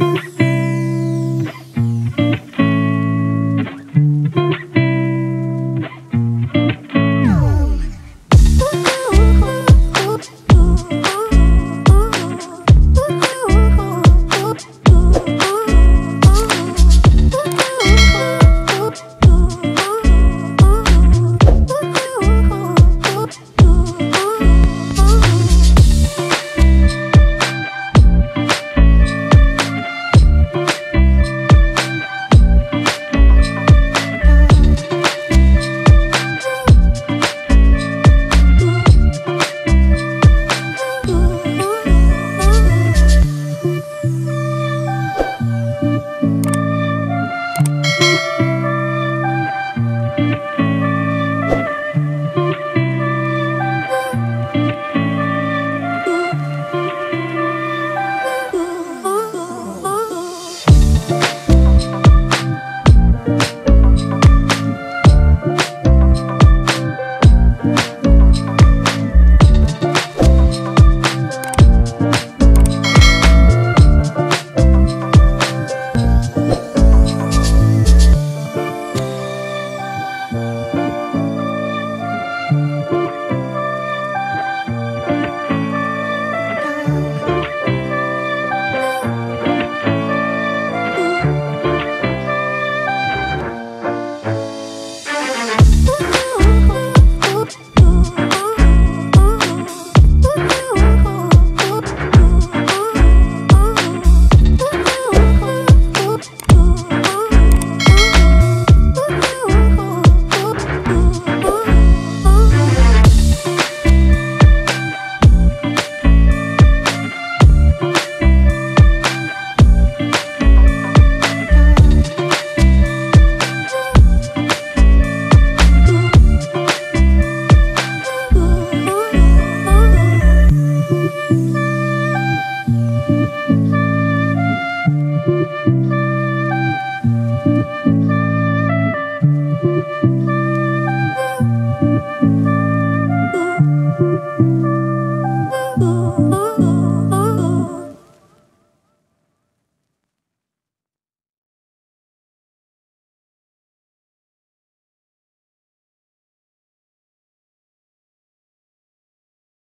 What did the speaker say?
Ooh.